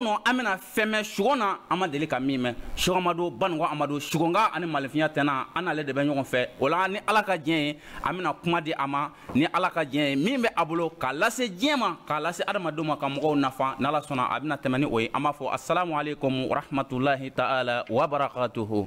kɔnɔ an bɛna fɛn mɛn sugo na an ma deli ka min mɛn sugamado banugo amadu sugonka ani malifiya tɛna an n'ale de bɛ ɲɔgɔn fɛ o la ni ala ka diɲɛ ye an bɛna kuma di a ma ni ala ka diɲɛ ye min bɛ a bolo k'a lase diɲɛ ma k'a lase adamadenw ma ka mɔgɔw nafa n'ala sɔnna a bɛna tɛmɛ ni o ye an b'a fɔ asalamu aleykum warahmatulahi taala wabarakatuhu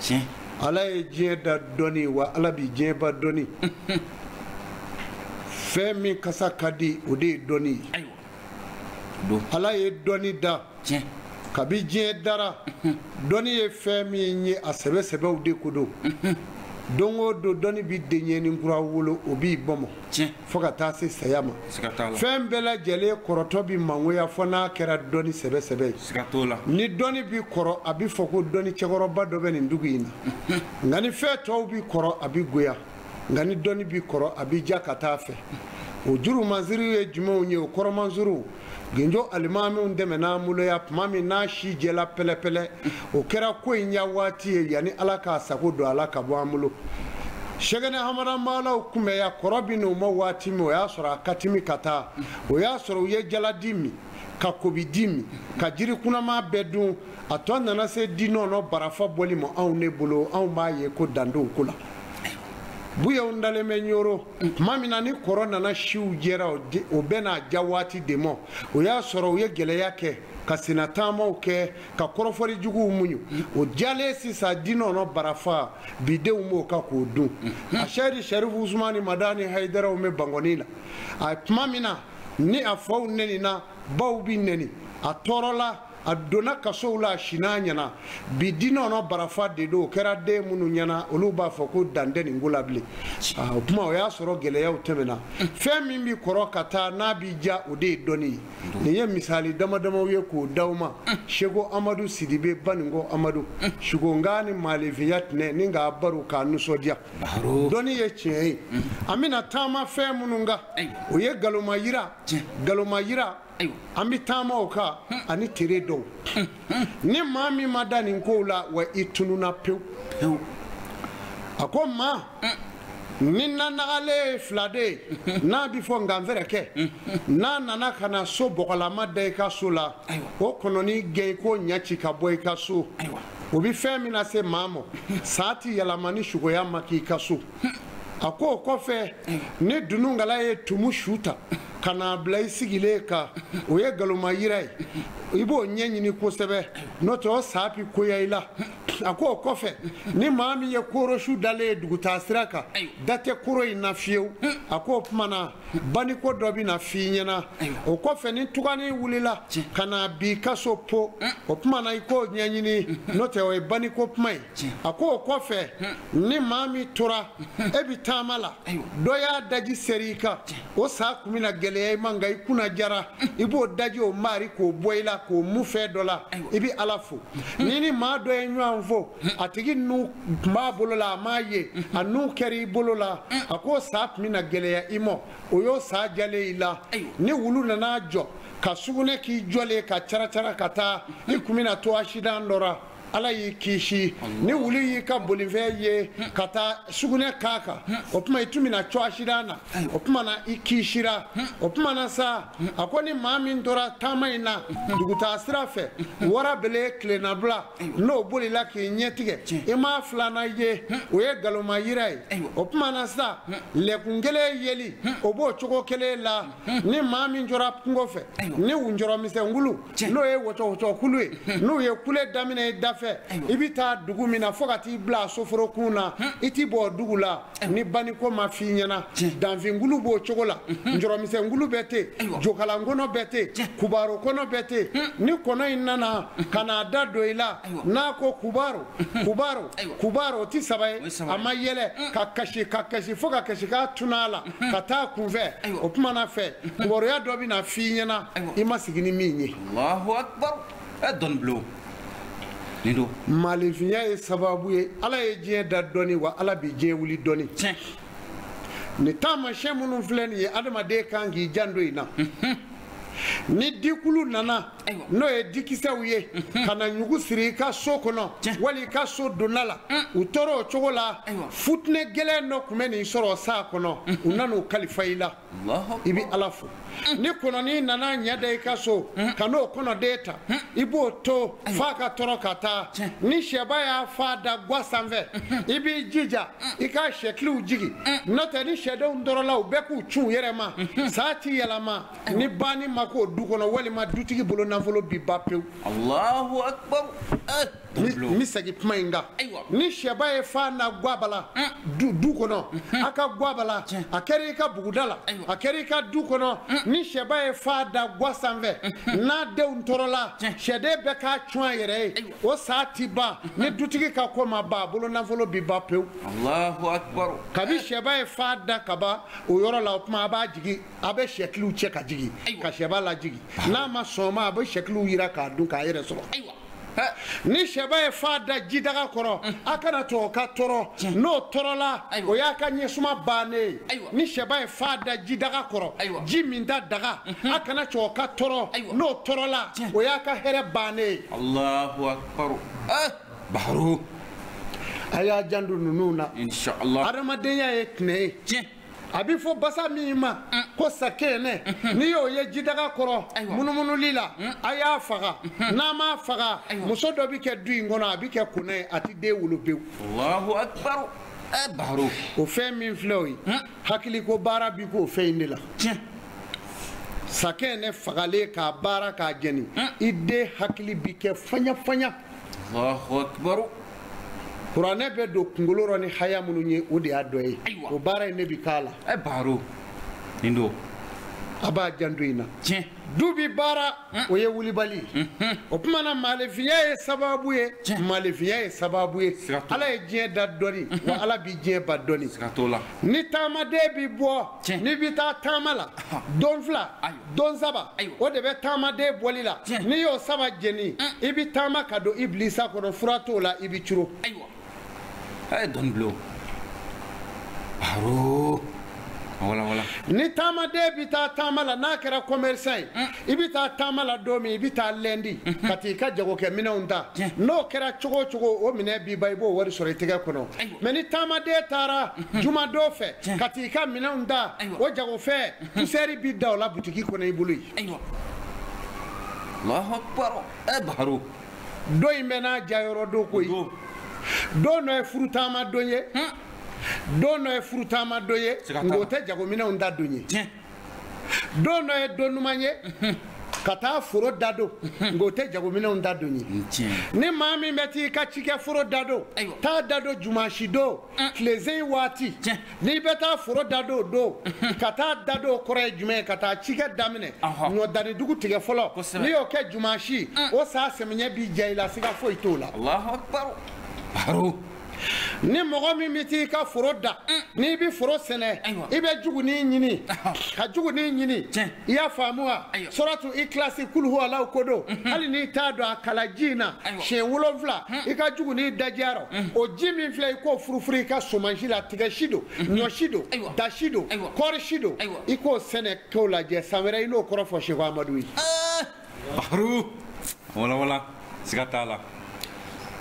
tiɲɛ ala ye diɲɛ da dɔɔni wa ala bi diɲɛ ba dɔɔni fɛn min kasa ka di o de ye dɔɔni ye ala ye dɔɔni da tiɲɛ kabi diɲɛ dara dɔɔni ye fɛn min ye a sɛbɛ sɛbɛw de ko don don o don dɔɔni bi denyɛni kura wolo o b'i bɔmɔ tiɲɛ fo ka taa se saya ma fɛn bɛɛ lajɛlen kɔrɔtɔ bi mangoya fɔ n'a kɛra dɔni sɛbɛ sɛbɛ ye ni dɔni bi kɔrɔ a bi fɔ ko dɔni cɛkɔrɔba dɔ bɛ nin dugu in na nka ni fɛn tɔw bi kɔrɔ a bi goya nka ni dɔni bi kɔrɔ a bi ja ka taa fɛ o juru manziriw ye jumɛnw ye o kɔrɔmanziriw genjo alimaminw dɛmɛna moloya tuma min n'a si jɛla pɛlɛpɛlɛ o kɛra ko in ya waati ye yanni ala k'a sago don a la ka bɔ an bolo sɛgɛnɛ hamara maalaw kunbɛya kɔrɔ bi n'o ma waati min o y'a sɔrɔ a ka timi ka taa o y'a sɔrɔ u ye jaladi min ka kobidi min ka jiri kunama bɛɛ dun a tɔ nana se di nɔnɔ barafa bɔli ma anw ne bolo anw b'a ye ko dandow ko la buyaw dalen bɛ ɲoro tuma min na ni kɔrɔ nana siw jɛra o bɛɛ n'a ja waati de ma o y'a sɔrɔ u ye gɛlɛya kɛ ka sena taamaw kɛ ka kɔrɔfɔli juguw muɲu o jalen sisan di nɔnɔ barafa bidenw b'o ka k'o dun a sɛri sɛrifu usumani madani hayidaraw bɛ bangɔni la a tuma min na ni a faw nɛnina baw bi nɛni a tɔɔrɔla a donna kasow la a sin'a ɲɛna bi dinɔnɔ barafa de don o kɛra den minnu ɲɛna olu b'a fɔ ko dan tɛ nin ko la bilen o tuma o y'a sɔrɔ gɛlɛyaw tɛmɛna fɛn min bɛ kɔrɔ ka taa n'a b'i ja o de ye dɔnni ye nin ye misali damadamaw ye k'o d'aw ma seko amadu sidibe baninko amadu sukonka ni maalefiya tɛnɛ ni k'a baro k'a nisɔndiya dɔnni ye tiɲɛ ye an bɛna taama fɛn minnu kan o ye galoma yira galoma yira an bɛ taamaw kan ani tere dɔw ni maa min ma da nin kow la wa i tununa pewu a ko maa ni nanagale ye filade ye n'a bɛ fɔ nkanfɛrɛ kɛ n'a nana ka na so bɔgɔlama da i ka so la o kɔnɔni gɛn i k'o ɲɛ ci ka bɔ i ka so o bɛ fɛn min na se maa ma sa tɛ yɛlɛma ni sugoya ma k'i ka so a ko o kɔfɛ ne dununkala ye tumu su ta ka n'a bila i sigilen kan o ye galoma yira ye i b'o ɲɛɲini kosɛbɛ n'o tɛ o sa bi koya i la a ko o kɔfɛ ni maa min ye koorosu dalen ye dugutaa sira kan da tɛ koro in na fiyewu a ko o tuma na baniko dɔ bɛ na f'i ɲɛna o kɔfɛ ni tugani wulila ka na bi ka so po o tuma na i k'o ɲɛɲini n'o tɛ o ye baniko kuma ye a ko o kɔfɛ ni maa min tora e bɛ taama la dɔ y'a daji seri i kan o sa kun bɛna gɛlɛya i ma nka i kunna jara i b'o daji o maari k'o bɔ i la k'o mu fɛn dɔ la i bɛ ala fo ni ni maa dɔ ye ɲɔgɔn fo a tigi nu tun b'a bolo la a m'a ye a nu kɛra i bolo la a k'o sa kun bɛna gɛlɛya i ma o y'o sa jɛlen i la ni wulu nana jɔ ka sugunɛ k'i jɔlen ka caracara ka taa i kun bɛna to asidan dɔ la ala y'i kisi ni wulu y'i ka bolifɛn ye ka taa sugunɛ k'a kan o tuma i tun bɛna coasira na o tuma na i kisira o tuma na sa a ko ni maa min tora taama in na dugutaa sira fɛ wara bele tilennabila n'o bolila k'i ɲɛtigɛ i m'a filanan ye o ye galoma yira ye o tuma na sa lɛkun kelen yeli o b'o cogo kelen la ni maa min jɔra kungo fɛ ni wunjɔrɔmisɛnkulu n'o ye wɔtɔwɔtɔkulu ye n'u ye kule daminɛ i dafɛ i bɛ taa dugu min na fo ka t'i bila a soforokun na i t'i bɔ dugu la ni baniko ma f'i ɲɛna danfinkulu b'o cogo la njɔrɔmisɛnkulu bɛ ten jokalankono bɛ ten kubaro kono bɛ ten ni kɔnɔ in nana ka n'a da don i la n'a ko kubaro kubaro kubaro o ti saba ye a ma yɛlɛ mm. ka kasi ka kasi fo ka kasi k'a tuna a la mm-hmm. ka taa kunfɛ o kuma na fɛ mm-hmm. kubaroya dɔ bɛ na f'i ɲɛna i ma sigi ni min ye maalifinya ye sababu ye ala ye diɲɛ da dɔɔni wa ala bɛ diɲɛ wuli dɔɔni nin taamasiyɛn minnu filɛ nin ye adamaden kan k'i janto in na mm-hmm. ni dikulu nana n'o ye dikisɛw ye mhm. ka na ɲugu siri i ka so kɔnɔ wali i ka so donna la mm. u tora o cogo la futinɛ gɛlɛn dɔ tun bɛ nin sɔrɔ sa kɔnɔ mhm. u nan'o kalifa i la i bɛ ala fo mm. ni kɔnɔni nana ɲɛ da i ka so mm. ka n'o kɔnɔden ta i b'o to f'a ka tɔrɔ ka taa ni sɛba y'a fa da gwa sanfɛ mhm. i b'i jija i ka sɛkiliw jigi n'o tɛ ni sɛdenw tɔrɔla u bɛɛ k'u cun u yɛrɛ ma saa t'i yɛlɛma ni ba ni ma ko du kɔnɔ walima dutigi bolo nafolo bi ba pewu alahu akbar n bɛ segin kuma in kan ni sɛba ye fa na guabala du du kɔnɔ a ka guabala a kɛra i ka buguda la a kɛra i ka du kɔnɔ ni sɛba ye fa da gua sanfɛ n'a denw tɔɔrɔla sɛden bɛɛ k'a cun a yɛrɛ ye o sa ti ban ni dutigi ka ko ma ban a bolo nafolo bi ba pewu kabi sɛba ye fa da kaba o yɔrɔ la o tuma a b'a jigin a bɛ sɛkiliw cɛ ka jigin ka sɛba lajigin n'a ma sɔn ma a bɛ sɛkiliw jira k'a dun k'a yɛrɛ sɔrɔ ni sɛba ye fa da jidaga kɔrɔ a kana to ka tɔɔrɔ n'o tɔɔrɔla o y'a ka ɲɛsuma bannen ye ni sɛba ye fa da jidaga kɔrɔ ji min da daga a kana to ka tɔɔrɔ n'o tɔɔrɔla o y'a ka hɛrɛ bannen ye Allahu akbar baro a y'a janto ninnu na inshallah adamadenya ye tiɲɛ ye a bɛ fɔ basa min ma ko sakɛnɛ n'i y'o ye jidaga kɔrɔ Ayiwa. munumunuli la a y'a faga n'a m'a faga Ayiwa. muso dɔ bɛ kɛ du in kɔnɔ a bɛ kɛ kunɛ ye a tɛ den wolo pewu Allahu akbar. Eh, Baharo. o fɛn min filɛ o ye hakiliko baara bɛ k'o fɛn in de la Tiɲɛ. sakɛnɛ fagalen k'a baara k'a jɛni i den hakili bɛ kɛ fanya-fanya Allahu akbar. kuranɛ bɛ don kunkolo rɔ ni haya minnu ye o de y'a dɔ ye o baara ye ne bi k'a la ɛ baro nin don a b'a janto in na tiɲɛ du bi baara o ye wulibali ye o tuma na maalefinya ye sababu ye maalefinya ye sababu ye ala ye diɲɛ da dɔɔni wa ala bi diɲɛ ba dɔɔni siga t'o la ni taamaden bi bɔ n'i bɛ taa taama la don fila don saba o de bɛ taamaden bɔli la n'i y'o saba jeni mm. i bɛ taama ka don ibilisa kɔnɔ fura t'o la i bɛ curo ayiwa a ye dɔnni bila o aro wala wala ni taamaden bɛ taa taama la n'a kɛra commerçant ye mm. i bɛ taa taama la don min i bɛ taa lɛndi ka t'i ka jagokɛ minɛnw ta n'o kɛra cogo cogo o minɛ b'i ba i b'o wari sɔrɔ i tɛgɛ kɔnɔ mɛ ni taamaden taara jumadon fɛ ka t'i ka minɛnw ta o jagofɛ pusɛri bi da o la butigi kɔnɔ i bolo yen don in bɛ n'a jayɔrɔ don koyi don dɔ ye furu taama don ye don dɔ ye furu taama don ye nka o tɛ jagominɛnw ta don ye don dɔ ye don numan ye ka taa foro da don nka o tɛ jagominɛnw da don ye ni maa min bɛ t'i ka cikɛ foro da don taa da don jumasi don tilesen waati n'i bɛ taa foro da don don ka taa da don kɔrɔ ye jumɛn ye ka taa cikɛ daminɛ ɲɔdani dugu tigɛ fɔlɔ n'i y'o kɛ jumasi o saa sɛmɛɲɛ b'i ja i la siga foyi t'o la ni mɔgɔ min bɛ t'i ka foro da n'i bɛ foro sɛnɛ i bɛ jugunin ɲini ka jugunin ɲini i y'a faamu wa sɔrɔtu i kilasi kuluhu alaw ko don hali n'i t'a dɔn a kala ji in na siɲɛ wolonfila i ka jugunin dajiya rɔ o ji min filɛ i k'o furufuru i ka sumansi la tigɛ si don ɲɔ si don da si don kɔɔri si don i k'o sɛnɛ k'o lajɛ san wɛrɛ i n'o kɔrɔ fɔ seko amadu ye. Baharu wala wala siga t'a la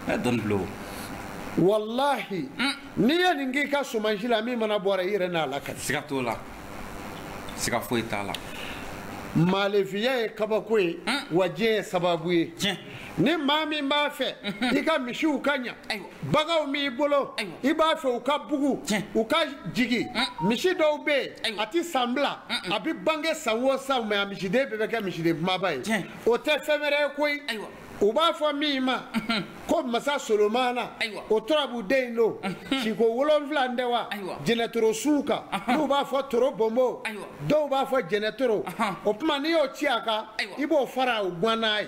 ɛ dɔnni bilo walahi n'i ye nin k'i ka sumansi la min mana bɔra i yɛrɛ n'a la kari siga t'o la siga foyi t'a la maalefiya ye kabako ye wa diɲɛ ye sababu ye ni maa min b'a fɛ i ka misiw ka ɲa baganw b'i bolo i b'a fɛ u ka bugu u ka jigi misi dɔw bɛ yen a tɛ san bila a bɛ bange san o san mɛ a misiden bɛɛ bɛ kɛ misiden kumaba ye o tɛ fɛn wɛrɛ ye koyi u b'a fɔ min ma ko masa solomana o turabu den in don siko wolonfila n tɛ wa jɛnɛtoro suw kan n'u b'a fɔ toro bɔnbɔw dɔw b'a fɔ jɛnɛtoro o tuma n'i y'o ci a kan i b'o fara o guwan n'a ye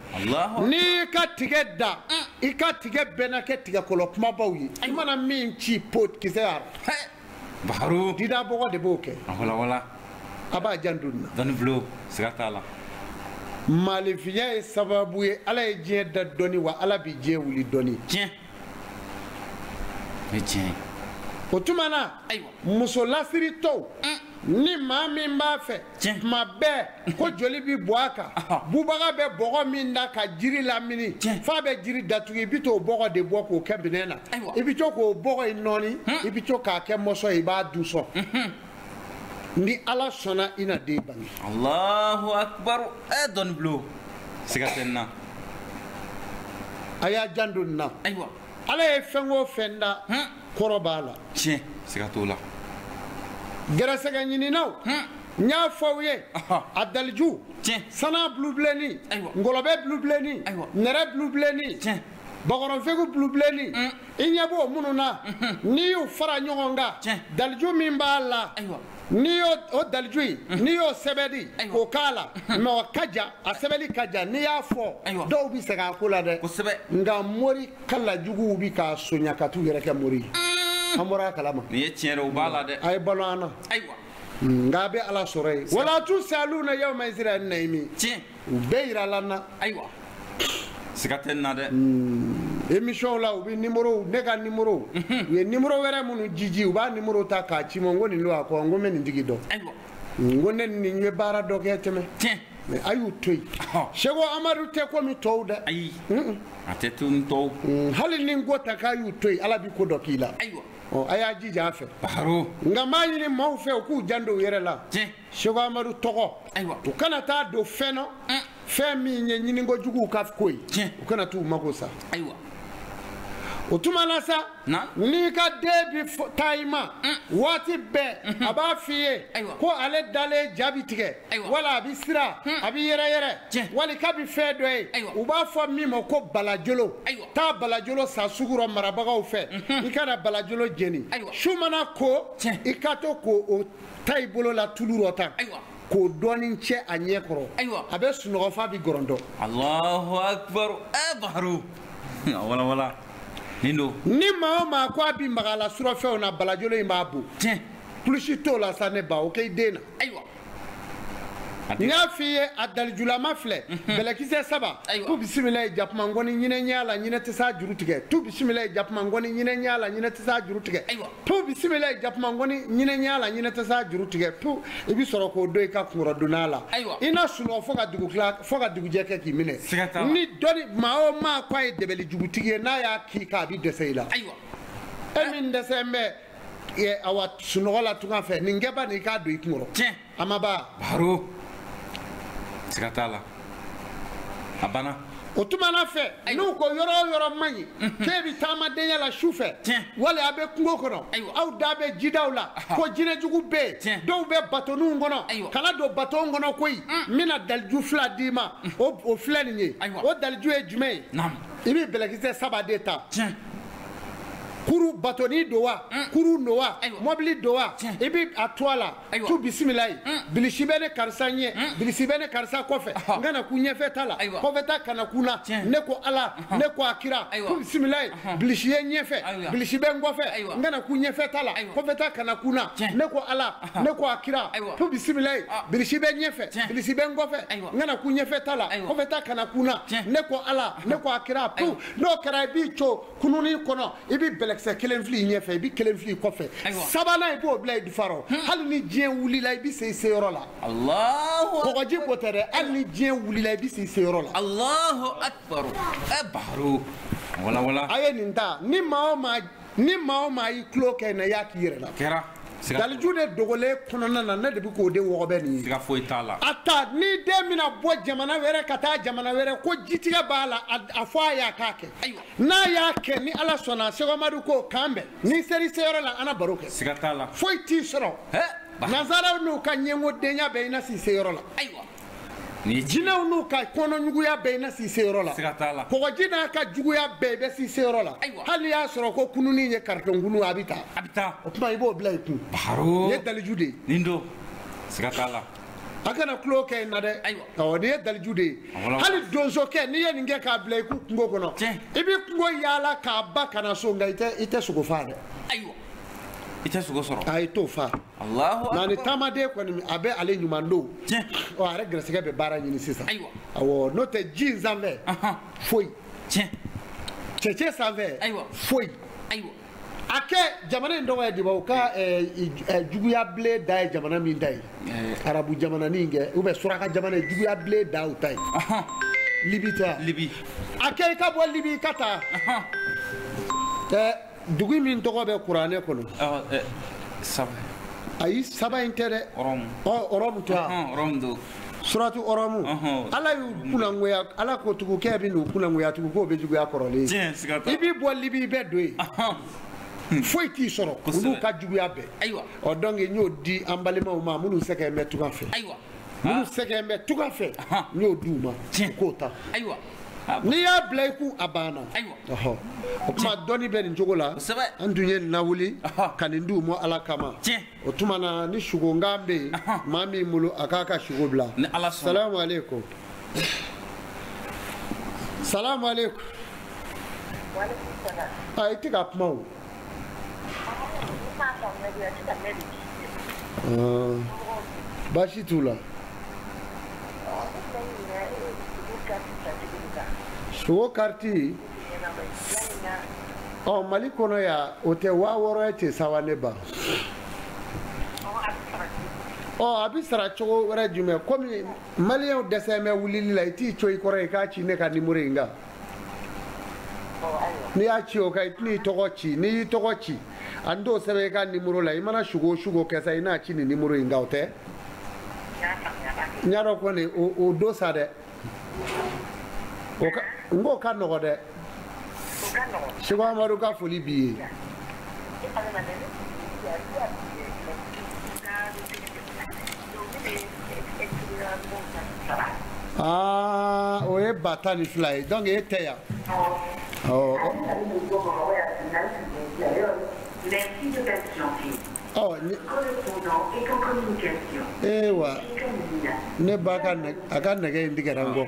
n'i y'i ka tigɛ da i ka tigɛ bɛɛ na kɛ tigɛkɔlɔ kumabaw ye i mana min ci po kisɛ y'a baro dida bɔgɔ de b'o kɛ walawala a b'a jan don na dɔnni bulo siga t'a la maalifiya ye sababu ye ala ye diɲɛ da dɔɔni wa ala bi diɲɛ wuli dɔɔni tiɲɛ o ye tiɲɛ ye o tuma na muso lasiritɔw ni maa min b'a fɛ tuma bɛɛ ko joli bɛ bɔ a kan bubaga bɛ bɔgɔ min da ka jiri lamini f'a bɛ jiri datugu i bɛ t'o bɔgɔ de bɔ k'o kɛ minɛn na i bɛ to k'o bɔgɔ in nɔɔni i bɛ to k'a kɛ mɔsɔn i b'a dun sɔn ni ala sɔnna i na den bange. alahu akibaru ɛ dɔnni bulo siga tɛ n na. a y'a jan don nin na. ayiwa. ala ye fɛn o fɛn da. kɔrɔ b'a la tiɲɛ siga t'o la gɛrɛsɛgɛ ɲininaw n y'a fɔ aw ye a daliju sanaa bulubilenni ngɔlɔbɛ bulubilenni nɛrɛ bulubilenni bakɔrɔnfegu bulubilenni mm. i ɲɛ b'o minnu na mm-hmm. n'i y'u fara ɲɔgɔn kan daliju min b'a la n'i y'o o daliju in mm-hmm. n'i y'o sɛbɛdi k'o k'a la mm-hmm. mɛ o ka jan a sɛbɛli ka jan n'i y'a fɔ dɔw bɛ sɛgɛn a ko la dɛ nka mori kala juguw bi ka sonya ka t'u yɛrɛ kɛ mori an bɔra a kalama nin ye tiɲɛ o b'a la dɛ a ye balo an na ayiwa nka a bɛ ala sɔrɔ yen wala tu saliw na yawma isira nayimi tiɲɛ u bɛɛ yira la na ayiwa siga tɛ na dɛ émission la u bɛ numéro ne ka numéro u ye numéro wɛrɛ minnu jiji u b'a numéro ta k'a ci ma n ko nin don a kɔ n ko n bɛ nin tigi dɔn ayiwa n ko ne ni n ye baara dɔ kɛ tɛmɛ tiɲɛ mɛ a y'u to yen seko amadu tɛ komi tɔw dɛ ayi a tɛ to ni tɔw mm, hali ni n ko ta k'a y'u to yen ala bi ko dɔ k'i la ayiwa ɔ a y'a jija a fɛ baro nka n b'a ɲini maaw fɛ u k'u jan don u yɛrɛ la tiɲɛ seko amadu tɔgɔ ayiwa u kana taa don fɛn na mm. fɛn min ye ɲininko juguw ka ko ye tiɲɛ u kana t'u mago sa ayiwa o tuma la sa n'i ka den bi taa i ma waati bɛɛ a b'a f'i ye ko ale dalen ja bi tigɛ wala a bi sira a bi yɛrɛ yɛrɛ wali k'a bi fɛn dɔ ye u b'a fɔ min ma ko balajolo taa balajolo sa sugu rɔ marabagaw fɛ i kana balajolo jeni su mana ko i ka to k'o ta i bolo la tulu rɔ tan k'o dɔɔni cɛ a ɲɛ kɔrɔ a bɛ sunɔgɔfa bi gɔrɔntɔ alahu akibaru ɛ baharu wala wala nin don ni maa o maa ko a bi maga a la surafɛnw na balajolo in b'a bon tiɲɛ kulusi t'o la sa ne ba o k'i den na ayiwa n y'a f'i ye a dalijulama filɛ mhm. bɛlɛkisɛ saba tu bisimila ye jakuma nkɔni ɲinɛ ɲɛ a la ɲinɛ tɛ s'a juru tigɛ tu bisimila ye jakuma nkɔni ɲinɛ ɲɛ a la ɲinɛ tɛ s'a juru tigɛ ayiwa tu bisimila jakuma ngoni ɲinɛ ɲa la ɲinɛ tɛ sa juru tigɛ tu i bi sɔrɔ k'o don i ka kungɔrɔdonna la i na sunɔgɔ fo ka dugu tila fo ka dugujɛ kɛ k'i minɛ ni dɔni maa o maa ko a ye dɛbɛli jugutigi ye n'a y'a k'i k'a bi dɛsɛ i la e min dɛsɛ n bɛ awa sunɔgɔ la tunga fɛ nin kɛba nin k'a don i kungɔrɔ a ma ban baro siga t'a la a banna o tuma na fɛ n'u ko yɔrɔ o yɔrɔ man ɲi k'e bɛ taama denkɛ la su fɛ wali a bɛ kungo kɔnɔ aw da bɛ jidaw la ko jinɛjugu bɛ yen dɔw bɛ batoniw kɔnɔ kana don baton kɔnɔ koyi n bɛna daliju fila d'i ma o filɛ nin ye o daliju ye jumɛn ye i bɛ bɛlɛkisɛ saba de ta kuru batoni don wa kuru don wa mɔbili don wa i bɛ a to a la tu bisimila ye mm. bilisi bɛ ne karisa ɲɛ mm. bilisi bɛ ne karisa kɔfɛ n kana ku ɲɛfɛ ta la kɔfɛ ta kana ku na ne ko ala ne ko a kira tu bisimila ye bilisi ye ɲɛfɛ bilisi bɛ n kɔfɛ n kana ku ɲɛfɛ ta la kɔfɛ ta kana ku na ne ko ala ne ko a kira tu bisimila ye ah. bilisi bɛ ɲɛfɛ bilisi bɛ n kɔfɛ n kana ku ɲɛfɛ ta la kɔfɛ ta kana ku na ne ko ala ne ko a kira tu n'o kɛra i b'i co kununi kɔnɔ i bɛ bɛlɛkisɛ kelen fili ɲɛfɛ i bɛ kelen fili kɔfɛ sabanan i b'o bila i dufa rɔ hmm. hali ni diɲɛ wulila i bɛ se i seyɔrɔ la kɔgɔji ko tɛ dɛ hali ni diɲɛ wulila i bɛ se i seyɔrɔ la alahu akbar ɛ baro wala wala a ye nin ta ni maa o maa ni maa o maa y'i tulo kɛ na i y'a k'i yɛrɛ la kɛra daliju de dogolen kɔnɔna na ne de bɛ k'o de wɔgɔbɛ nin ye. siga foyi t'a la. a ta ni den bɛna bɔ jamana wɛrɛ ka taa jamana wɛrɛ ko jitigɛ b'a la a fɔ a y'a k'a kɛ. ayiwa n'a y'a kɛ ni ala sɔnna segomadu ko kan bɛn ni seri seyɔrɔ la an na baro kɛ. siga t'a la. foyi t'i sɔrɔ. nanzaraw n'u ka ɲɛngodenya bɛ i na si seyɔrɔ la. ayiwa. jinɛw n'u ka kɔnɔjuguya bɛɛ i na si seyɔrɔ la kɔgɔji n'a ka juguya bɛɛ i bɛ si seyɔrɔ la hali y'a sɔrɔ ko kununi ye karitɔn kunu a bɛ taa a bɛ taa o tuma i b'o bila i kun nin ye daliju de ye nin don siga t'a la a kana tulo kɛ in na dɛ awɔ nin ye daliju de ye hali donsokɛ n'i ye nin kɛ k'a bila i k'u kungo kɔnɔ i b'i kungo yaala k'a ba kana so nka i tɛ i tɛ sogo faa dɛ ayiwa i tɛ sogo sɔrɔ a i t'o faa nka ni taamaden kɔni a bɛ ale ɲuman don ɔ a yɛrɛ gɛrɛsɛgɛ bɛ baara ɲini sisan awɔ n'o tɛ ji in sanfɛ foyi cɛcɛ sanfɛ foyi a kɛ jamana in dɔgɔ ye de u ka juguyabile da ye jamana min da ye arabu jamananin kɛ u bɛ suraka jamana ye juguyabile da u ta ye libi tɛ libi a kɛ i ka bɔ libi i ka taa dugu min tɔgɔ bɛ kuranɛ kɔnɔ saba ayi saba in tɛ dɛ ɔrɔmu to a suratu ɔrɔmu ala y'u kunangoya ala ko tugu kɛ bɛ n'u kunangoya tugu k'o bɛ juguya kɔrɔlen i b'i bɔ libi i bɛ don yen Hmm. foyi t'i sɔrɔ olu ka juguya bɛɛ ayiwa ɔ donc n y'o di an balimaw ma minnu sɛgɛn bɛ tugan fɛ ayiwa minnu sɛgɛn bɛ tugan fɛ n y'o di u ma k'o ta ayiwa n'i y'a bila i k'u a banna o tuma dɔnni bɛ nin cogo la an dun ye nin lawuli ka nin di u ma ala kama o tuma na ni sugonkan bɛ yen maa min bolo a k'a ka sugo bila salamu aleykum salamu aleykum a i tɛ ka kuma o Ah, baasi t'u la sogo kariti ɔ oh, mali kɔnɔ ya o tɛ waa wɔɔrɔ ye ten sawa ne ba ɔ oh, a bɛ sara cogo wɛrɛ jumɛn komi maliyɛnw dɛsɛ bɛ wulili la i t'i co i kɔrɔ ye k'a ci ne ka nimoro in kan n'i y'a ci o kan i tɛn'i tɔgɔ ci n'i y'i tɔgɔ ci ani t'o sɛbɛn i ka nimoro la i mana sugo o sugo kɛ sa i n'a ci nin nimoro in kan o tɛ n y'a dɔn kɔni o don sa dɛ n k'o ka nɔgɔ dɛ seko amadu ka foli b'i ye aa o ye ba tan ni fila ye donc e tɛ yan ayiwa ne ba ka a ka nɛgɛ in tigɛra n kɔ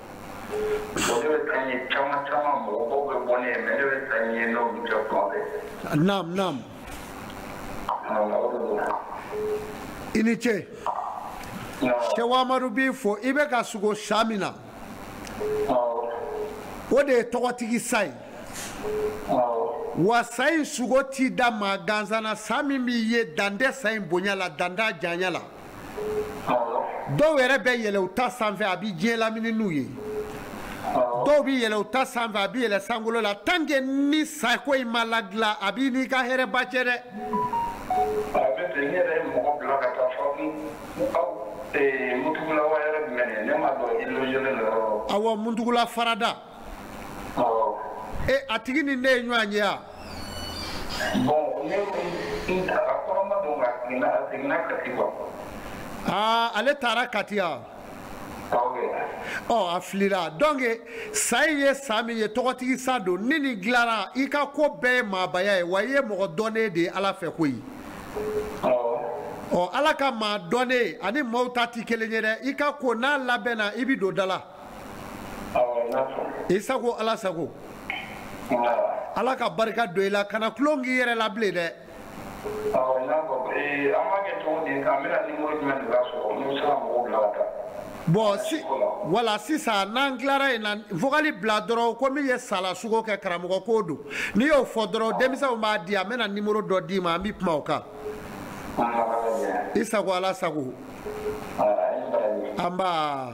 Naam, naam. I ni ce. Shehu Amadu b'i fo i bɛ ka sugo sa min na. O de ye tɔgɔtigi sa ye. Wa sa in sugo t'i da maa gansan na sa min b'i ye dan tɛ sa in bonya la dan t'a janya la. dɔw yɛrɛ bɛ yɛlɛ u ta sanfɛ a bɛ diɲɛ lamini n'u ye dɔw bɛ yɛlɛ u ta sanfɛ a bɛ yɛlɛ sankolo la tant que ni sako in ma ladilan a b'i n'i ka hɛrɛba cɛ dɛ. a bɛ ten n yɛrɛ ye mɔgɔ bila ka taa fɔ aw mutugulawa yɛrɛ jumɛn ne ma dɔn i lojɛlen don yɔrɔ. awɔ mutugula farada. e a tigi ni ne ye ɲɔgɔn ye yan. bɔn ne ko a kɔrɔ ma don a seginna a seginna kati kɔ. aa ale taara kati yan. ɔ a filira donc sa in ye sa min ye tɔgɔtigi sa don ni nin dilara i ka ko bɛɛ ye maabaya ye wa i ye mɔgɔ dɔnnen de ye ala fɛ koyi. ɔ ala ka maa dɔnnen ani maaw ta tɛ kelen ye dɛ i ka ko n'a labɛnna i bɛ don da la. i sago ala sago ala ka barika don i la kana tulon k'i yɛrɛ la bilen dɛ bɔn si wala sisan n'an tilara yen na vokali bila dɔrɔn ko min ye sala sugo kɛ karamɔgɔ ko don n'i y'o fɔ dɔrɔn denmisɛnw b'a di an bɛna nimoro dɔ d'i ma an bɛ kuma o kan i sago ala sago anba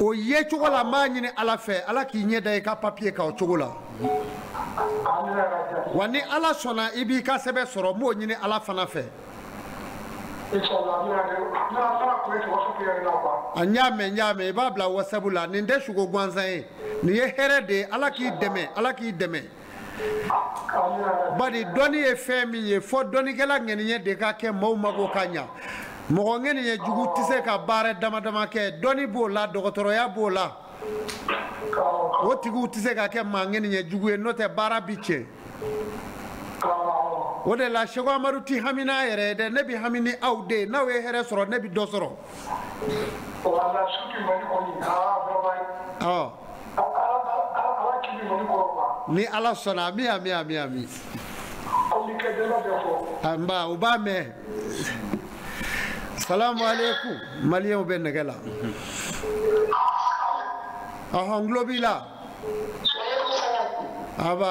o ye cogo la n b'a ɲini ala fɛ ala k'i ɲɛ da i ka papiye kan o cogo la wa ni ala sɔnna i b'i ka sɛbɛn sɔrɔ n b'o ɲini ala fana fɛ a n y'a mɛn n y'a mɛn i b'a bila wasabu la nin tɛ sugo gansan ye nin ye hɛrɛ de ye ala k'i dɛmɛ ala k'i dɛmɛ bari dɔnni ye fɛn min ye fɔ dɔnnikɛla ŋɛniɲɛ de ka kɛ maaw mago ka ɲa mɔgɔ ŋɛniɲɛ jugu tɛ se ka baara dama dama kɛ dɔnni b'o la dɔgɔtɔrɔya b'o la o tigiw tɛ se ka kɛ maa ŋɛniɲɛ jugu ye n'o tɛ baara bi tiɲɛ o de la seko amadu ti hami n'a yɛrɛ ye dɛ ne bi hami ni aw de ye n'aw ye hɛrɛ sɔrɔ ne bi dɔ sɔrɔ ɔ ni ala sɔnna ami ami ami ami anba u b'a mɛn salamu aleykum maliyɛnw bɛ nɛgɛ la ɔhɔn n tulo b'i la aba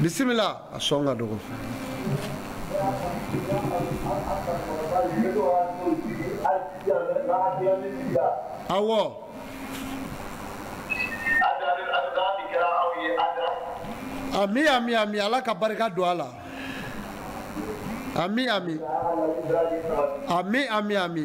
bisimila a sɔn ka dogo awɔ ami ami ami ala ka barika don a la ami ami ami ami ami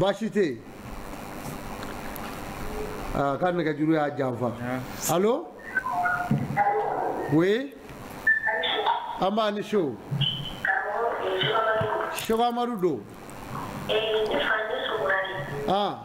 baasi tɛ yen aa k'a nɛgɛjuru y'a janfa alo oui an b'a ni so seko amadu don aa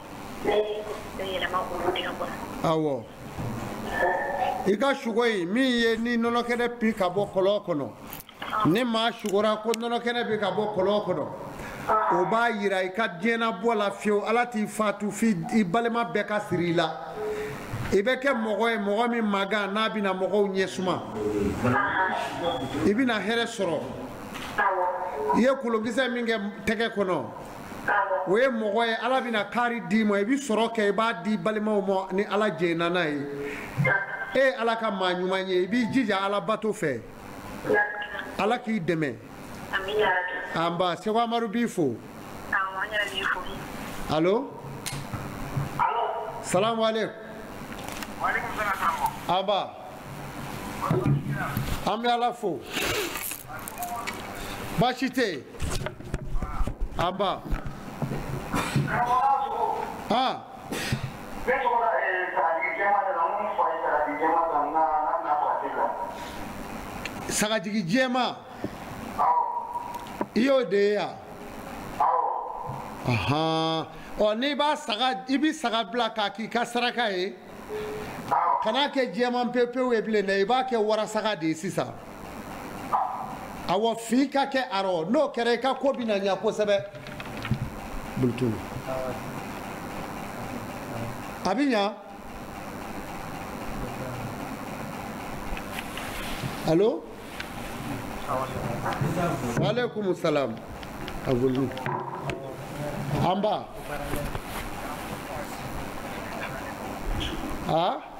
aw i ka sugo in min ye ni nɔnɔkɛnɛ pi ka bɔ kɔlɔn kɔnɔ ni maa sugora ko nɔnɔkɛnɛ bɛ ka bɔ kɔlɔn kɔnɔ o b'a yira i ka diɲɛnabɔ la fiyewu ala t'i fatu fi i balima bɛɛ ka siri i la i bɛ kɛ mɔgɔ ye mɔgɔ min magan n'a bɛna mɔgɔw ɲɛ suma i bɛna hɛrɛ sɔrɔ i ye kolokisɛ min kɛ tɛgɛ kɔnɔ o ye mɔgɔ ye ala bɛna kaari d'i ma i bɛ sɔrɔ kɛ i b'a di balimaw ma ni ala jɛnna n'a ye e ye ala ka maa ɲuman ye i b'i jija ala bato fɛ ala k'i dɛmɛ an ba seko amadu b'i fo alo salamu aleykum an ba an bɛ ala fo baasi tɛ yen a ba aa sagajigi jɛma i y'o de ye yan ahan ɔ n'i b'a saga i bi saga bila k'a k'i ka saraka ye kana kɛ jɛman pepewu ye bilen dɛ i b'a kɛ warasaga de ye sisan awɔ fi ka kɛ a rɔ n'o kɛra i ka ko bɛna ɲa kosɛbɛ bulutulu a bɛ ɲa alo waaleykum salam a boli an ba aa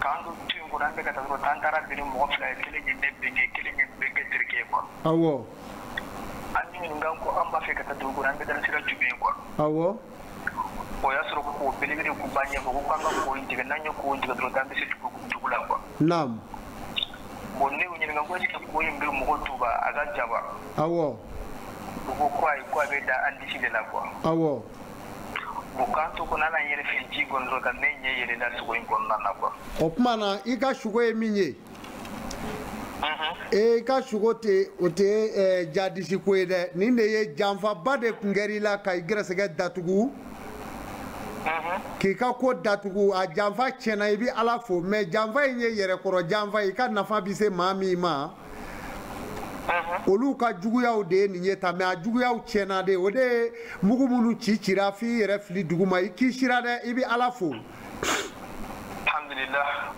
k'an don tu in kɔnɔ an bɛ ka taa dɔrɔn an taara bɛn ni mɔgɔ fila ye kelen ye ne bɛnkɛ kelen ye bɛnkɛ terikɛ ye quoi awɔ an ni ɲininka ko an b'a fɛ ka taa dugu kɔnɔ an bɛ taa ni sira jumɛn ye quoi awɔ o y'a sɔrɔ ko k'o belebele k'u ba ɲɛfɔ ko k'an ka k'o in tigɛ n'an ye k'o in tigɛ dɔrɔn k'an bɛ se dugu dugu la quoi naam bon ne y'u ɲininka ko est-ce que k'o in bɛ mɔgɔ tuba a ka jaba awɔ u ko ko ayi ko a bɛ da an disi de la quoi awɔ o k'an to ko n'ala yɛrɛ fɛ ji kɔni dɔ ka ne ɲɛ yɛlɛla sogo in kɔnɔna na kuwa o tuma na i ka sogo ye min ye ee i ka sogo tɛ o tɛ jadisi ko ye dɛ nin de ye janfaba de tun kɛra i la ka i gɛrɛsɛgɛ datugu k'i ka ko datugu a janfa tiɲɛna i bɛ ala fo mɛ janfa in ye yɛrɛkɔrɔ janfa i ka nafa bɛ se maa min ma olu ka juguyaw de ye nin ye tan mɛ a juguyaw tiɲɛna de o de ye mugu minnu ci cira f'i yɛrɛ fili dugu ma i kisira dɛ i bɛ ala fo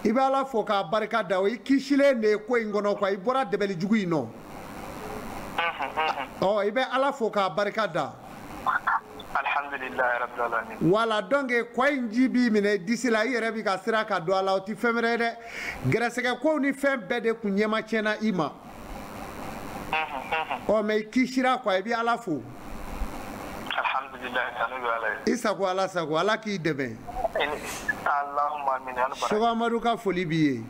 i bɛ ala fo k'a barika da o i kisilen de ye ko in kɔnɔ kuwa i bɔra dɛbɛli jugu in nɔ ɔ i bɛ ala fo k'a barika da wala donc kɔ in ji b'i minɛ disi la i yɛrɛ b'i ka sira ka don a la o tɛ fɛn wɛrɛ ye dɛ gɛrɛsɛgɛ kow ni fɛn bɛɛ de kun ɲɛma tiɲɛna i ma ɔ mɛ i kisira kuwa i bɛ ala fo i sago ala sago ala k'i dɛmɛ sɛgɛmadu ka foli b'i ye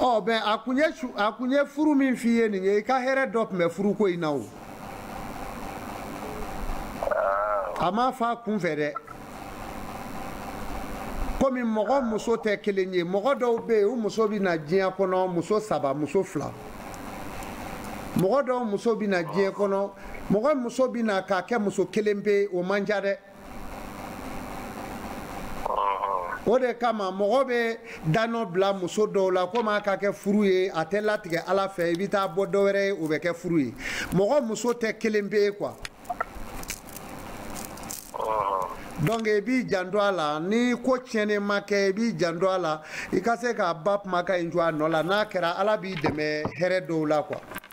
ɔ bɛn a kun ye a kun ye furu min f'i ye nin ye i ka hɛrɛ dɔ tun bɛ furu ko in na o a m'a fɔ a kun fɛ dɛ komi mɔgɔ muso tɛ kelen ye mɔgɔ dɔw bɛ yen u muso bɛ na diɲɛ kɔnɔ muso saba muso fila mɔgɔ dɔw muso bɛ na diɲɛ kɔnɔ mɔgɔ muso bɛ na k'a kɛ muso kelen pe o man ca dɛ o de kama mɔgɔ bɛ danɔ bila muso dɔw la komi a ka kɛ furu ye a tɛ latigɛ ala fɛ i bɛ taa bɔ dɔ wɛrɛ ye o bɛ kɛ furu ye mɔgɔ muso tɛ kelen bɛ ye kuwa donc i b'i janto a la ni ko tiɲɛnen ma kɛ i b'i janto a la i ka se k'a ba kumakan in jɔ a nɔ la n'a kɛra ala b'i dɛmɛ hɛrɛ dɔw la kuwa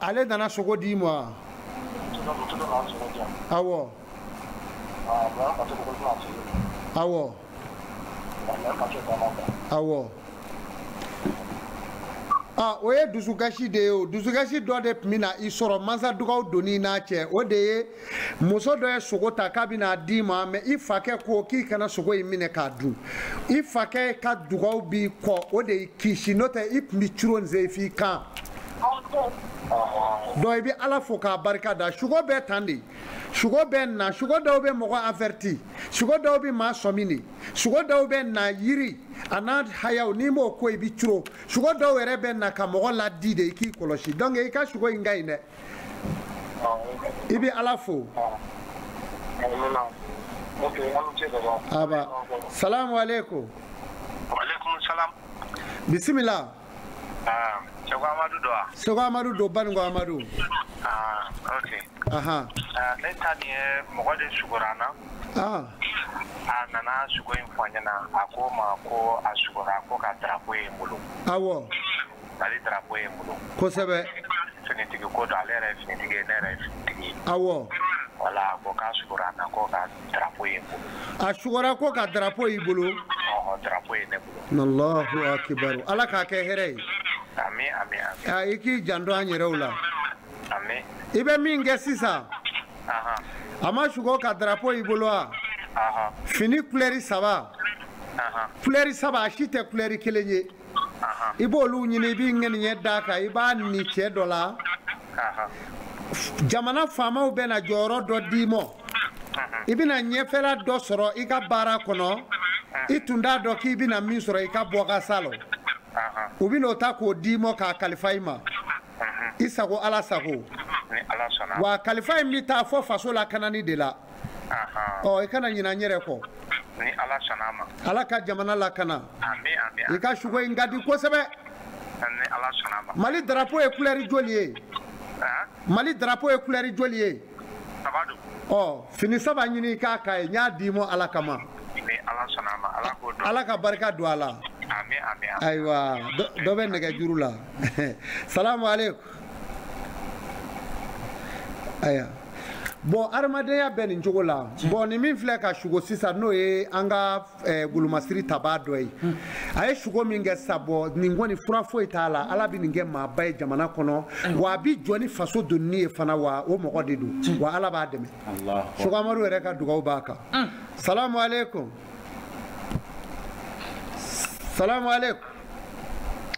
Ale nana sogo di ma o ye dusukasi de ye o dusukasi dɔ de tun bɛ na i sɔrɔ masa dug doni n'a cɛ o de ye muso dɔ ye sogo ta k'a bɛna a d'i ma mɛ i fakɛ ko k'i kana sogo in minɛ k'a dun i fakɛ ka dugaw b'i kɔ o de y'i kisi n'o tɛ i tun bɛ curo nin se f'i kan dɔn i bɛ ala fo k'a barika da sugo bɛɛ tan de sugo bɛɛ na sugo dɔw bɛ mɔgɔ averti sugo dɔw bɛ maa sɔmi de sugo dɔw bɛ na yiri a n'a hayaw n'i m'o ko i bɛ curo sugo dɔw yɛrɛ bɛ na ka mɔgɔ ladi de i k'i kɔlɔsi donc i ka sugo in ka ɲi dɛ i bɛ ala fo aba salamu aleykum bisimila seko amadu don wa seko amadu don baninko amadu ahan ne ta nin ye mɔgɔ de sugora na a nana sugo in fɔ n ɲɛna a ko ma ko a sugora ko ka darako ye n bolo awɔ ale drapo ye bolo kosɛbɛ finitigi ko don ale yɛrɛ ye finitigi ye ne yɛrɛ ye finitigi ye awɔ wala ko k'a sugora na ko ka drapo ye bolo a sugora ko ka drapo y'i bolo ɔhɔ drapo ye ne bolo allahu akibaru ala k'a kɛ hɛrɛ ye ami ami ami a i k'i janto an yɛrɛw la ami i bɛ min kɛ sisan aha a ma sugɔ ka drapo y'i bolo wa aha fini kulɛri saba aha kulɛri saba a si tɛ kulɛri kelen ye i b'olu ɲini i b'i ŋɛniɲɛ d'a kan i b'a ni cɛ dɔ la jamana faamaw bɛna jɔyɔrɔ dɔ d'i ma i bɛna ɲɛfɛla dɔ sɔrɔ i ka baara kɔnɔ i tun t'a dɔn k'i bɛna min sɔrɔ i ka bɔ ka sa lɔ u bɛna o ta k'o d'i ma k'a kalifa i ma i sago ala sago wa kalifa in bɛ taa fɔ faso la kanani de la ɔ i kana ɲina n yɛrɛ kɔ ni ala sɔnna ma ala ka jamana lakana i ka sugo in ka di kosɛbɛ ni ala sɔnna ma mali darapo ye kulɛri joli ye mali darapo ye kulɛri joli ye saba don ɔ fini saba ɲini i k'a k'a ye n y'a di mɔ ala kama ni ala sɔnna ma ala k'o dɔn ala ka barika don a la ayiwa dɔ bɛ nɛgɛjuru la salamu aleykum aya bon adamadenya bɛ nin cogo la bon ni min filɛ ka sugo sisan n'o ye an ka eh, golomasiri tabaa dɔ ye hmm. a ye sugo min kɛ sa bɔ nin kɔni fura foyi t'a la ala bɛ nin kɛ maaba ye jamana kɔnɔ wa a bi jɔ ni faso donni ye fana wa o mɔgɔ de don hmm. wa ala b'a dɛmɛ sogamadu yɛrɛ ka dugawu b'a kan hmm. salamu aleykum salamu aleykum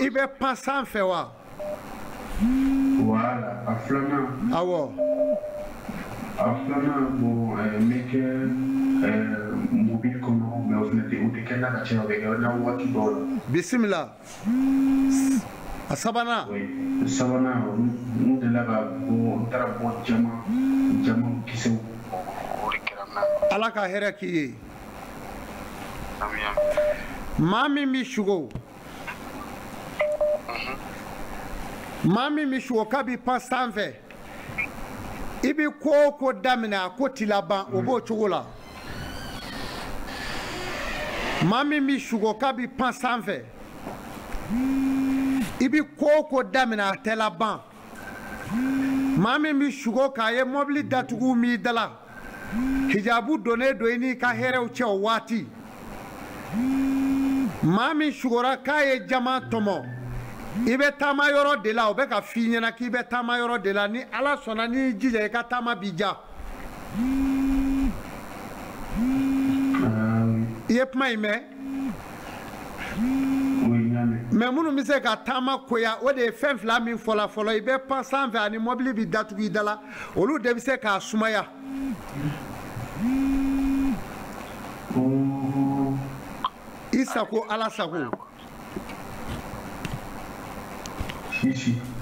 i bɛ pan san fɛ wa wala a filanan awɔ a filanan bon n bɛ kɛ mobili kɔnɔ mɛ o fana tɛ o tɛ kɛ n'a ka caya o bɛ kɛ na waati dɔw la bisimila a sabanan sabanan n delila ka bɔ n taara bɔ jama jama kisɛw o de kɛra n na ala ka hɛrɛ k'i ye maa min bɛ sugo maa min bɛ sugo k'a bɛ pan sanfɛ i bɛ ko o ko daminɛ a ko ti laban o b'o cogo la maa min bɛ sugo k'a bɛ pan sanfɛ i bɛ ko o ko daminɛ a tɛ laban maa min bɛ sugo k'a ye mɔbili datugu m'i dala hijabu donnen don i n'i ka hɛrɛw cɛ o waati maa min sugora k'a ye jama tɔmɔ i bɛ taama yɔrɔ de la o bɛ ka f'i ɲɛna k'i bɛ taama yɔrɔ de la ni ala sɔnna n'i jija i ka taama b'i ja i ye kuma in mɛn mɛ minnu bɛ se ka taama koya o de ye fɛn fila min fɔla fɔlɔ i bɛ pan sanfɛ ani mɔbili bɛ datugu i da la olu de bɛ se k'a sumaya i sago ala sago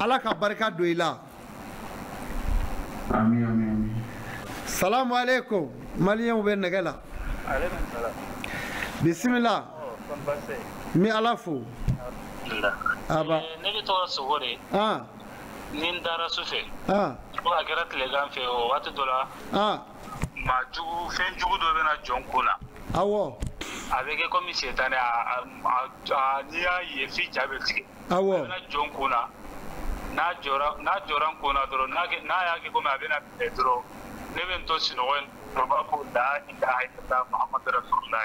ala ka barika don i la salamu aleykum maliyɛnw bɛ nɛgɛ la bisimila n bɛ ala fo aba ne bɛ tɔgɔ sogo de ni n taara su fɛ ko a kɛra tilegan fɛ o waati dɔ la maa jugu fɛn jugu dɔ bɛna jɔn ko la awɔ a bɛ kɛ komi setan ne n'i y'a ye fi ja bɛ tigɛ awɔ a bɛna jɔn ko la n'a jɔra n'a jɔra n ko la dɔrɔn n'a y'a kɛ komi a bɛna minɛ dɔrɔn ne bɛ n to sinɔgɔ in dɔrɔn b'a fɔ la ilaha illallah muhamadu rasulullah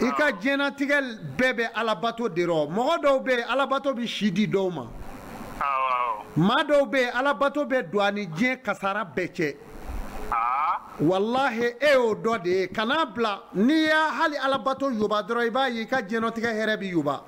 i ka diɲɛnatigɛ bɛɛ bɛ alabato de rɔ mɔgɔ dɔw bɛ yen alabato bɛ si di dɔw ma maa dɔw bɛ yen alabato bɛ don a ni diɲɛ kasara bɛɛ cɛ walahi e y'o dɔ de ye kana bila n'i y'a hali alabato yoba dɔrɔn i b'a ye i ka diɲɛnatigɛ hɛrɛ bɛ yoba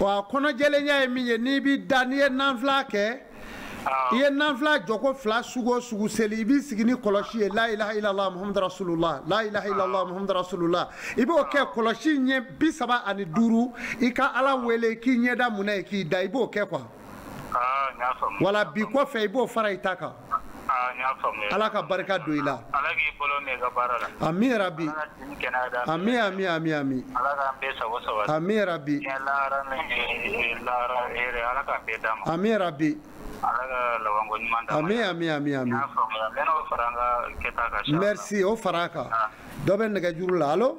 wa kɔnɔjɛlenya ye min ye n'i b'i da n'i ye nanfila kɛ i ye nanfila jɔko fila sugu o sugu seli i b'i sigi ni kɔlɔsi ye la ilaha illallah muhamadu rasulullah la ilaha illallah muhamadu rasulullah i b'o kɛ kɔlɔsi ɲɛ bi saba ani duuru i ka ala wele k'i ɲɛda munɛ ye k'i da i b'o kɛ quoi wala bi kɔfɛ i b'o fara i ta kan ala ka barika don i la ami yɛrɛ bi ami ami ami ami ami yɛrɛ bi ami yɛrɛ bi ami ami ami ami merci o fara kan dɔ bɛ nɛgɛjuru la alo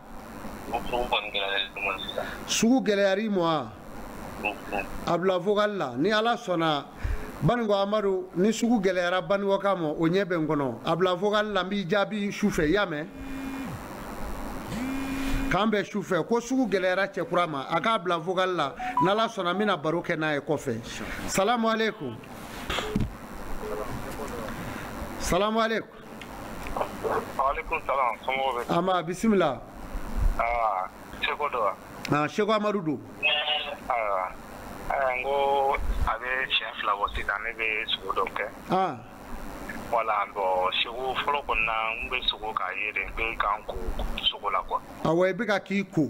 sugu gɛlɛyar'i ma a bila vocal la ni ala sɔnna banikɔ amadu ni sugu gɛlɛyara banikɔka ma o ɲɛ bɛ n kɔnɔ a bila vocal la n b'i jaabi su fɛ i y'a mɛn k'an bɛ su fɛ ko sugu gɛlɛyara cɛ kura ma a k'a bila vocal la n'ala sɔnna n bɛna baro kɛ n'a ye kɔfɛ salamu aleykum salamu aleykum Walekum salam somɔgɔw bɛ di? An baa bisimila. Aa Seko don wa? Aa Seko Amadu don. Ayiwa ɛɛ n ko a bɛ siɲɛ fila bɔ sisan ne bɛ sogo dɔ kɛ. Aa. Wala bɔn Seko fɔlɔ kɔni na n bɛ sogo k'a ye de n bɛ ka n ko sogo la quoi. Awɔ i bɛ ka k'i ko.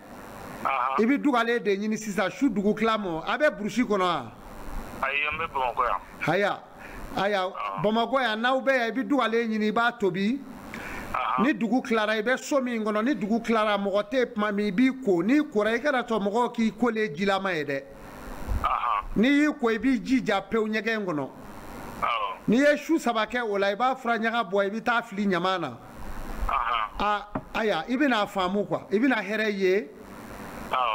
i bɛ dugalen de ɲini sisan su dugu tila mɔ a bɛ burusi kɔnɔ wa ayi an bɛ bamakɔ yan haya aya bamakɔ yan n'aw bɛ yan i bɛ dugalen ɲini i b'a tobi ni dugu tilara i bɛ so min kɔnɔ ni dugu tilara mɔgɔ tɛ yen tuma min i b'i ko n'i kora i kana to mɔgɔw k'i kolen jilama ye dɛ n'i y'i ko i b'i jija pewu ɲɛgɛn kɔnɔ n'i ye su saba kɛ o la i b'a fura ɲaga bɔ i bɛ taa fili ɲama na ayiwa i bɛna faamu kuwa i bɛna hɛrɛ ye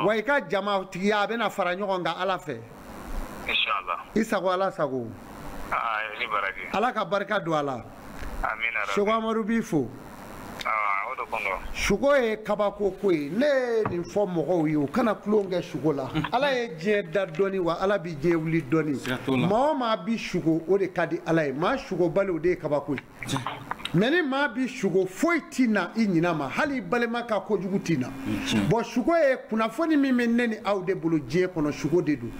wa i ka jama tigiya a bɛna fara ɲɔgɔn kan ala fɛ i sago ala sago ala ka barika don a la seko amadu b'i fo suko ye kabako ko ye ne ye nin fɔ mɔgɔw ye u kana tulon kɛ suko la ala ye diɲɛ da dɔɔni wa ala bi diɲɛ wuli dɔɔni maa o maa bi suko o de ka di ala ye maa sukobali o de ye kabako ye mɛ ni maa bi sugo foyi t'i na i ɲina ma hali i balima ka kojugu t'i na bɔn sugo ye kunnafoni min bɛ ne ni aw de bolo diɲɛ kɔnɔ sugo de don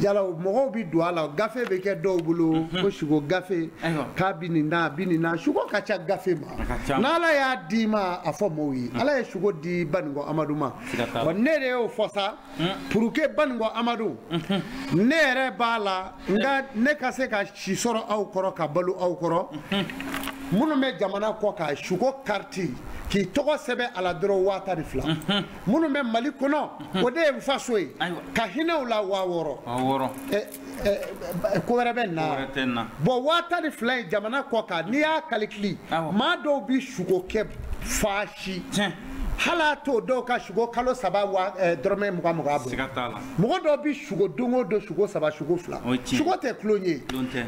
yala mɔgɔw bɛ don a la gafe bɛ kɛ dɔw bolo mhm. ko sugo gafe k'a bi nin na a bi nin na sugo ka ca gafe ma n'ala y'a d'i ma a fɔ mɔgɔw ye mhm. ala ye sugo di baninkɔ amadu ma ne de y'o fɔ sa pour que baninkɔ amadu ne yɛrɛ b'a la nka ne ka se ka si sɔrɔ aw kɔrɔ ka balo aw kɔrɔ minnu bɛ jamana kɔ ka suko kariti k'i tɔgɔ sɛbɛn a la dɔrɔn waa tan ni fila minnu bɛ mali kɔnɔ o de ye n faso ye ka hinɛ u la waa wɔɔrɔ Eh, eh, ko wɛrɛ bɛ na bɔn waa tan ni fila in jamana kɔ kan n'i y'a kalikili maa dɔw bi sugo kɛ faasi hal'a to dɔw ka sugo kalo saba wa eh, dɔrɔmɛ mugan mugan bɔ mɔgɔ dɔw bi sugo don o don sugo saba sugo fila sugo tɛ tulon ye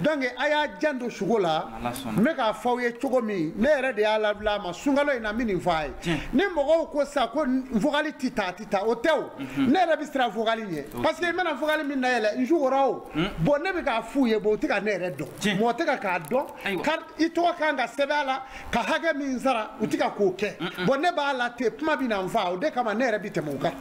donc a y'a jan don sugo la n bɛ k'a fɔ aw ye cogo min ne yɛrɛ de y'a labila a ma sunkalo in na n bɛ nin fɔ a ye ni mɔgɔw ko sa ko n fɔgali ti taa ta o tɛ o mhm. ne yɛrɛ bɛ siran vocal ɲɛ parce que i mana vocal min dayɛlɛ n jugora o hmm? bon ne bɛ k'a f'u ye bon u tɛ ka ne yɛrɛ dɔn mɔgɔ tɛ ka k'a dɔn i tɔgɔ kan ka sɛbɛn a la ka hakɛ min sara u tɛ ka k'o kɛ hmm, hmm. bon ne b'a la ten kuma bɛ na n fa o de kama ne yɛrɛ bɛ tɛmɛ o kan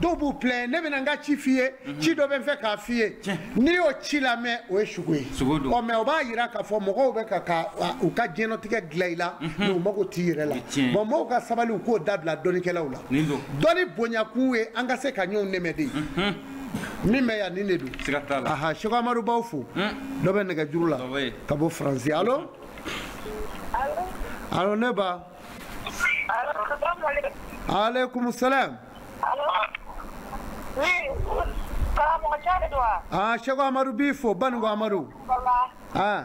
dɔw b'u plain ne bɛna n ka ci f'i ye ci dɔ bɛ n fɛ k'a f'i ye n'i y'o ci lamɛn o ye sugo ye ɔ mɛ o b'a jira k'a fɔ mɔgɔw bɛ ka ka u ka diɲɛnatigɛ dilan i la mɛ u mago t'i yɛrɛ la bon mɔgɔw ka sabali u k'o dabila dɔnnikɛlaw la dɔnni bonyakun ye an ka se ka ɲɔgɔn nɛmɛ de min bɛ yan nin de don aha seko amadu b'aw fo dɔ bɛ nɛgɛjuru la ka bɔ faransi alo alo ne ba aleykum salam aa seko amadu b'i fo banigo amadu aa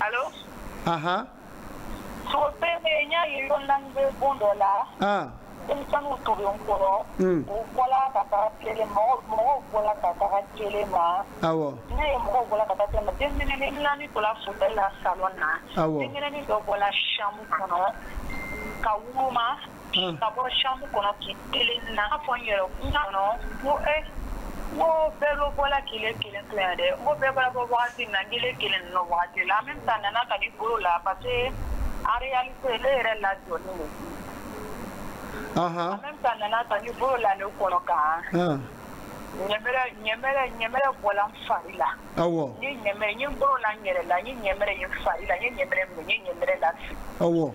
Alo? Ahan. Sogo feere n y'a ye yɔrɔ naani bɛ bon dɔ la. An. Denmisɛnninw tun n kɔrɔ. Un. U bɔla ka taa kelen mɔgɔw mɔgɔw bɔla ka taga kelen ma. Awɔ. Ne ye mɔgɔw bɔla ka taa kelen ma denmisɛnnin naani tora fauteuil la salon na. Awɔ. Denmisɛnnin dɔ bɔla chambre kɔnɔ ka wuruma. Ka bɔ chambre kɔnɔ ki kelen na. A fɔ n yɛrɛ kun ka nɔ ko ee n ko bɛɛ bɛ bɔ la ki kelen to yan dɛ. N ko bɛɛ bɛ bɔ wagati min na n kelen kelen nana o wagati la. En meme temps a nana ka ne bolo la parce que en realite ne yɛrɛ la jɔlen don. Ahan. En meme temps a nana ka ne bolo la ne kɔnɔ kan. Ɲɛmɛrɛ ɲɛmɛrɛ ɲɛmɛrɛ bɔla n fari la. Awɔ. N ye ɲɛmɛrɛ n ye n bolo la n yɛrɛ la. N ye ɲɛmɛrɛ ye n fari la. N ye ɲɛmɛrɛ minɛ n ye ɲɛmɛrɛ lafili. Awɔ.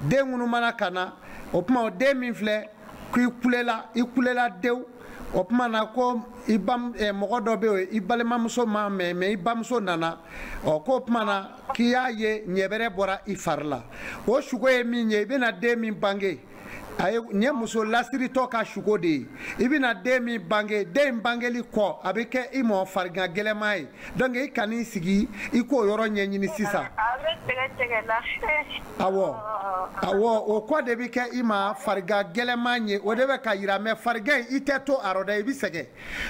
den ŋunumana ka na o tuma o den min filɛ ko i kulela i kulela dewu o tuma na ko i ba eh, mɔgɔ dɔ bɛ yen i balimamuso ma mɛ mɛ i bamuso nana ɔ k'o tuma na k'i y'a ye ɲɛbɛrɛ bɔra i fari la o sugo ye min ye i bɛna den min bange a ye nin ye muso lasiritɔ ka sugo de ye i bɛna den min bange den in bangeli kɔ a bɛ kɛ i mɔ farigan gɛlɛma ye donc i kan'i sigi i k'o yɔrɔ ɲɛɲini sisan awɔ awɔ o kɔ de bɛ kɛ i ma fariga gɛlɛman ye o de bɛ ka yira mɛ farigan in i tɛ to a rɔ dɛ i bɛ sɛgɛn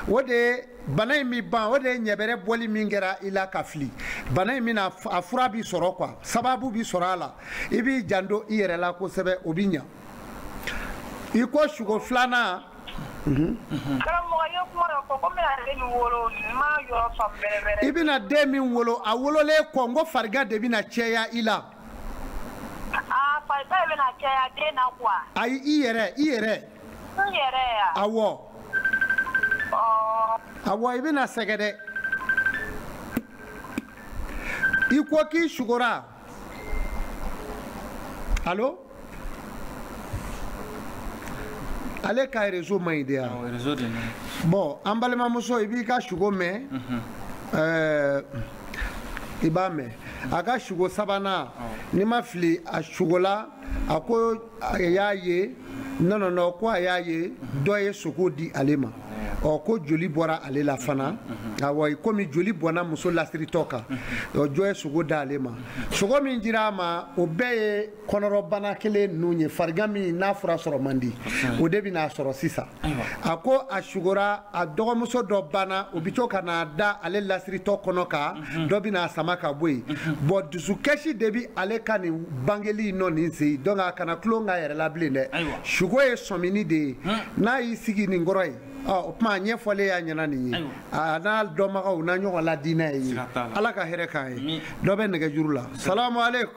o de ye bana in bɛ ban o de ye ɲɛbɛrɛ bɔli min kɛra i la ka fili bana in bɛna a fura bɛ sɔrɔ quoi sababu bɛ sɔrɔ a la i b'i janto i yɛrɛ la kosɛbɛ o bɛ ɲa i ko suko filanan i bɛna den min wolo a wololen kɔ n ko farigan de bɛna cɛya i la ayi i yɛrɛ i yɛrɛ awɔ awɔ i bɛna sɛgɛn dɛ i ko k'i sugora alo ale ka rezo man ɲi de ya bɔn an balimamuso i b'i ka sugo mɛn mhm. i b'a mɛn a ka sugo sabanan n'i ma fili a sugola a ko a y'a ye nɔnɔnɔ ko a y'a ye dɔ ye sogo di ale ma ɔ ko joli bɔra ale la fana awa komi joli bɔnna muso lasiritɔ kan ɔ jɔ ye sogo da ale ma sogo min dira a ma o bɛɛ ye kɔnɔrɔbana kelen ninnu ye farigan min n'a fura sɔrɔ man di o de bɛna a sɔrɔ sisan a ko a sugora a dɔgɔmuso dɔ banna o bɛ to ka na da ale lasiritɔ kɔnɔ kan mhm. dɔ bɛna a sama ka bɔ yen mhm. bɔn dusukɛsi de bɛ ale ka nin bangeli in nɔ nin sen donc a kana tulon k'a yɛrɛ la bilen dɛ suko ye sɔmini de ye n'a y'i sigi nin kɔrɔ ye o tuma a ɲɛfɔlen y'a ɲɛna nin ye a n'a dɔnbagaw n'a ɲɔgɔn la diinɛ ye ala ka hɛrɛ k'an ye dɔ bɛ nɛgɛjuru la salamu aleykum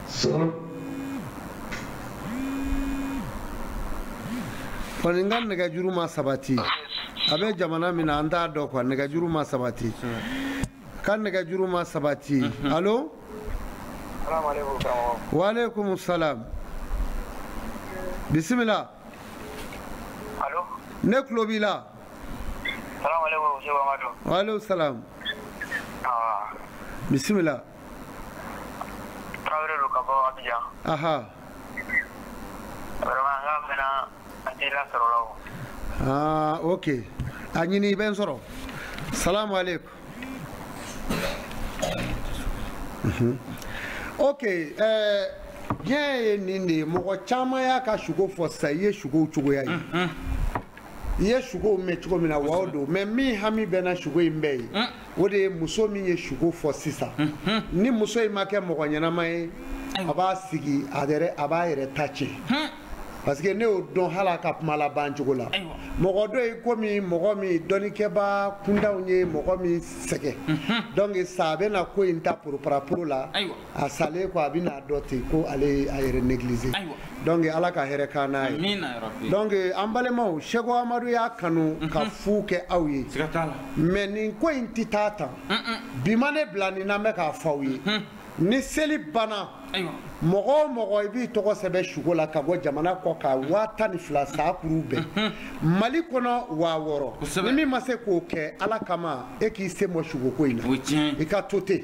Sɔɔn kɔni ka nɛgɛjuru ma sabati a bɛ jamana min na an t'a dɔn quoi nɛgɛjuru ma sabati ka nɛgɛjuru ma sabati allo waaleykum salam bisimila ne tulo b'i la waaleykum salam bisimila Tarawele don ka bɔ Abidjan Ahan vraiment n k'a mɛna an t'i lasɔrɔ la o Aa ok a ɲini i bɛ n sɔrɔ salamu aleykum Mhm. ok ɛɛ diɲɛ ye nin de ye mɔgɔ caman y'a ka sugo fɔ sisan i ye sugow cogoya ye i ye sugow mɛn cogo min na wa o don mɛ min hami bɛ na sugo in bɛɛ ye o de ye muso min ye suko fɔ sisan ni muso in ma kɛ mɔgɔ ɲɛnama ye a b'a sigi a yɛrɛ a b'a yɛrɛ ta tiɲɛ parce que ne y'o dɔn hali a ka kuma laban cogo la mɔgɔ dɔ ye komi mɔgɔ min dɔnnikɛbaa kuntanw ye mɔgɔ min sɛgɛn donc sa a bɛna ko in ta poroparapo la a salen ko a bɛ n'a dɔ ten ko ale ye a yɛrɛ neglize donc ala ka hɛrɛ k'an n'a ye donc an balimaw seko amadu y'a kanu mhm. ka fu kɛ aw ye mais nin ko in tɛ taa tan bi ma ne bila nin na n bɛ k'a fɔ aw ye mhm. ni seli banna mɔgɔ o mɔgɔ i b'i tɔgɔ sɛbɛn suko la ka bɔ jamana kɔ ka waa tan ni fila saa kuru bɛn mhm. mali kɔnɔ waa wɔɔrɔ ni min ma se k'o kɛ ala kama e k'i se mɔ suko ko in na i ka to ten